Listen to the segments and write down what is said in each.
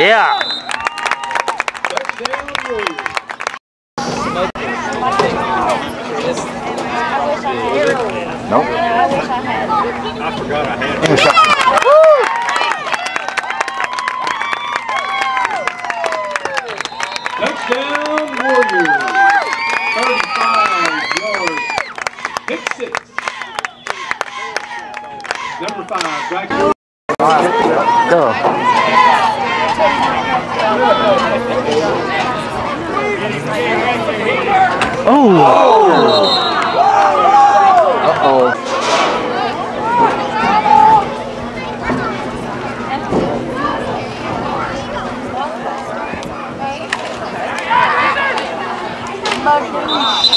Yeah. Nope. I forgot I had. Number five, Braxton. Go. Oh. Uh-oh. Oh.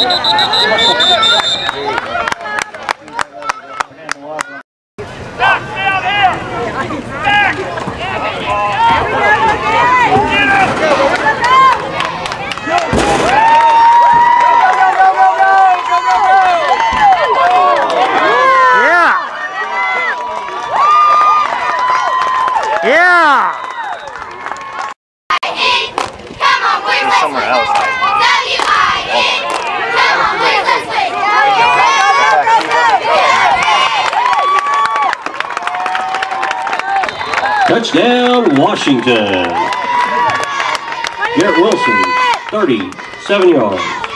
Yeah. Yeah. Come on, boys, let's Somewhere else. Touchdown Washington. Garrett Wilson, 37 yards.